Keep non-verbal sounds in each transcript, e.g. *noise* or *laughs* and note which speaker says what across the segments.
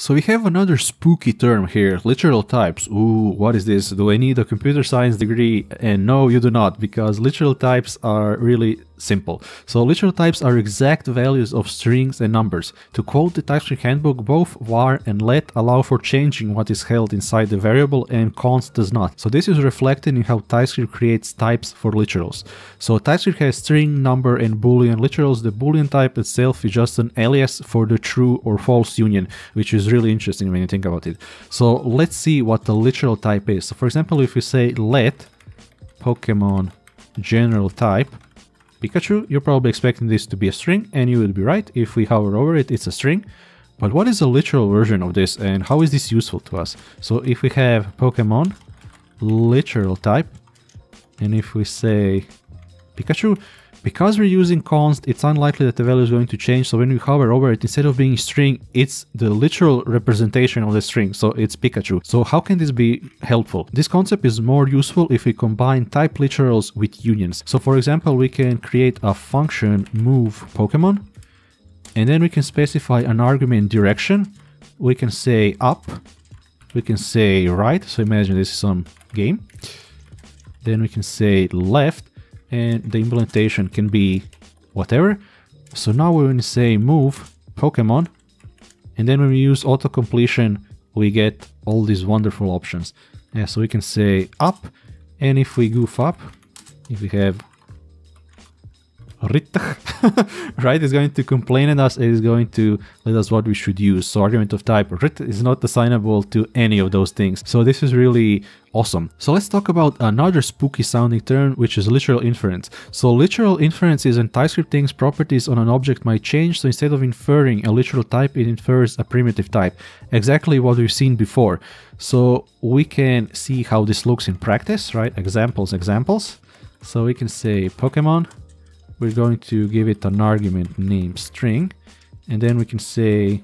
Speaker 1: So we have another spooky term here, literal types. Ooh, what is this? Do I need a computer science degree? And no, you do not, because literal types are really simple. So literal types are exact values of strings and numbers. To quote the TypeScript handbook, both var and let allow for changing what is held inside the variable and const does not. So this is reflected in how TypeScript creates types for literals. So TypeScript has string, number and boolean literals. The boolean type itself is just an alias for the true or false union, which is really interesting when you think about it. So let's see what the literal type is. So for example, if we say let Pokemon general type Pikachu, you're probably expecting this to be a string, and you would be right. If we hover over it, it's a string. But what is a literal version of this, and how is this useful to us? So if we have Pokemon literal type, and if we say Pikachu, because we're using const, it's unlikely that the value is going to change, so when we hover over it, instead of being string, it's the literal representation of the string, so it's Pikachu. So how can this be helpful? This concept is more useful if we combine type literals with unions. So for example, we can create a function move Pokemon, and then we can specify an argument direction. We can say up, we can say right, so imagine this is some game. Then we can say left, and the implementation can be whatever. So now when we say move Pokemon, and then when we use auto completion, we get all these wonderful options. Yeah, so we can say up, and if we goof up, if we have *laughs* right, is going to complain at us, it is going to let us what we should use. So argument of type rit is not assignable to any of those things. So this is really awesome. So let's talk about another spooky sounding term, which is literal inference. So literal inference is when TypeScript thinks properties on an object might change. So instead of inferring a literal type, it infers a primitive type. Exactly what we've seen before. So we can see how this looks in practice, right? Examples, examples. So we can say Pokemon we're going to give it an argument name string and then we can say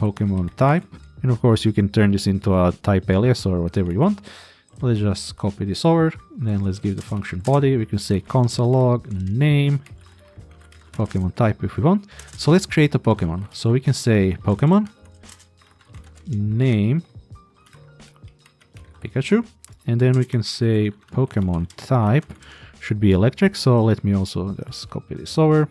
Speaker 1: Pokemon type. And of course you can turn this into a type alias or whatever you want. Let's just copy this over then let's give the function body. We can say console log name Pokemon type if we want. So let's create a Pokemon. So we can say Pokemon name Pikachu and then we can say Pokemon type should be electric. So let me also just copy this over.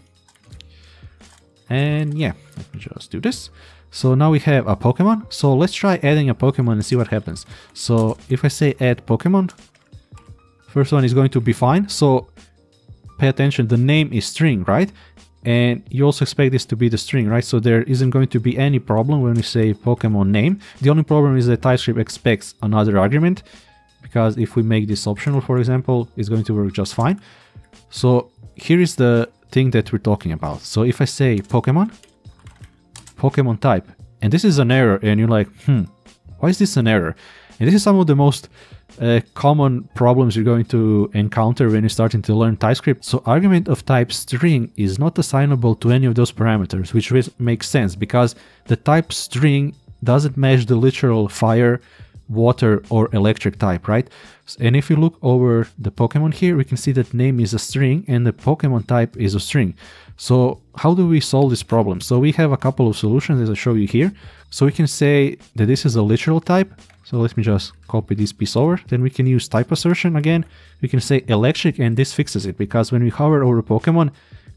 Speaker 1: And yeah, let me just do this. So now we have a Pokemon. So let's try adding a Pokemon and see what happens. So if I say add Pokemon, first one is going to be fine. So pay attention, the name is string, right? And you also expect this to be the string, right? So there isn't going to be any problem when we say Pokemon name. The only problem is that TypeScript expects another argument because if we make this optional, for example, it's going to work just fine. So here is the thing that we're talking about. So if I say Pokemon, Pokemon type, and this is an error, and you're like, hmm, why is this an error? And this is some of the most uh, common problems you're going to encounter when you're starting to learn TypeScript. So argument of type string is not assignable to any of those parameters, which makes sense because the type string doesn't match the literal fire water or electric type, right? And if you look over the Pokemon here, we can see that name is a string and the Pokemon type is a string. So how do we solve this problem? So we have a couple of solutions as I show you here. So we can say that this is a literal type. So let me just copy this piece over. Then we can use type assertion again. We can say electric and this fixes it because when we hover over Pokemon,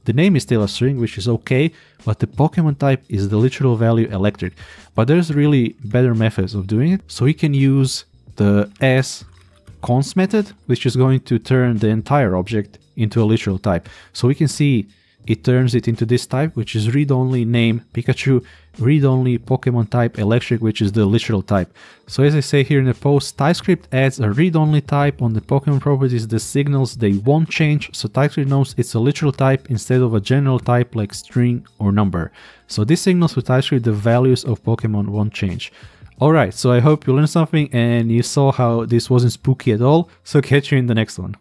Speaker 1: the name is still a string, which is okay, but the Pokemon type is the literal value electric. But there's really better methods of doing it. So we can use the as const method, which is going to turn the entire object into a literal type. So we can see it turns it into this type, which is read-only name Pikachu, read-only Pokemon type electric, which is the literal type. So as I say here in the post, TypeScript adds a read-only type on the Pokemon properties the signals they won't change, so TypeScript knows it's a literal type instead of a general type like string or number. So this signals to TypeScript the values of Pokemon won't change. Alright, so I hope you learned something and you saw how this wasn't spooky at all, so catch you in the next one.